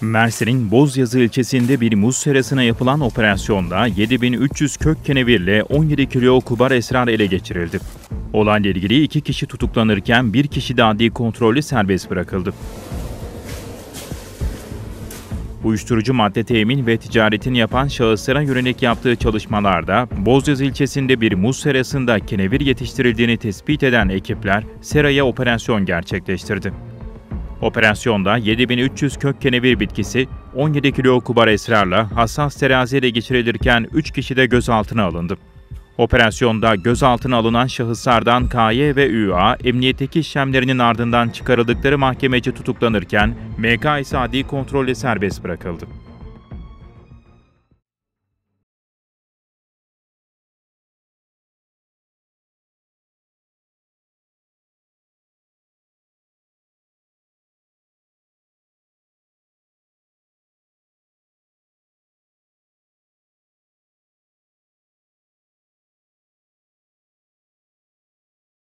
Mersin'in Bozyazı ilçesinde bir muz serasına yapılan operasyonda 7300 kök kenevirle 17 kilo kubar esrar ele geçirildi. Olayla ilgili iki kişi tutuklanırken bir kişi de adli kontrollü serbest bırakıldı. Uyuşturucu madde temin ve ticaretini yapan şahıslara yönelik yaptığı çalışmalarda Bozyazı ilçesinde bir muz serasında kenevir yetiştirildiğini tespit eden ekipler seraya operasyon gerçekleştirdi. Operasyonda 7300 kök kenevir bitkisi 17 kilo kubar esrarla hassas teraziyle geçirilirken 3 kişi de gözaltına alındı. Operasyonda gözaltına alınan şahıslardan KY ve ÜA emniyetteki işlemlerinin ardından çıkarıldıkları mahkemece tutuklanırken MK ise adli kontrolle serbest bırakıldı.